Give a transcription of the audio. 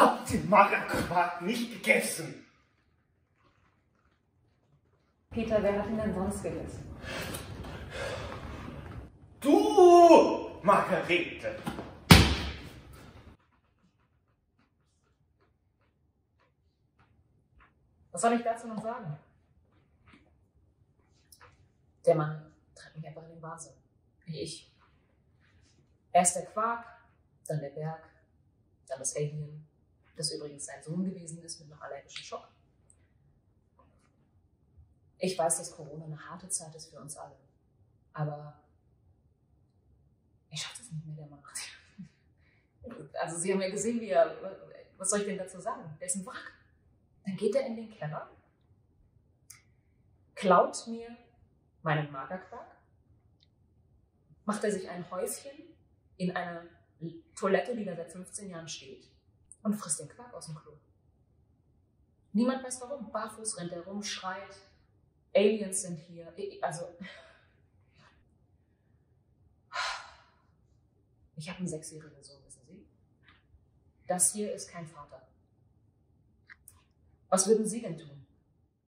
hab den Magerquark nicht gegessen. Peter, wer hat ihn denn sonst gegessen? Du, Margarete. Was soll ich dazu noch sagen? Der Mann treibt mich einfach in den Wahnsinn. Wie ich. Erst der Quark, dann der Berg, dann das Alien, das übrigens sein Sohn gewesen ist mit einem allergischen Schock. Ich weiß, dass Corona eine harte Zeit ist für uns alle. Aber ich schaffe das nicht mehr, der Mann. Also Sie haben ja gesehen, wie er, was soll ich denn dazu sagen? Der ist ein Wrack. Dann geht er in den Keller, klaut mir meinen Magerquark, macht er sich ein Häuschen in einer Toilette, die da seit 15 Jahren steht, und frisst den Quark aus dem Klo. Niemand weiß warum. Barfuß rennt er rum, schreit. Aliens sind hier. Also. Ich habe einen sechsjährigen Sohn, wissen Sie? Das hier ist kein Vater. Was würden Sie denn tun?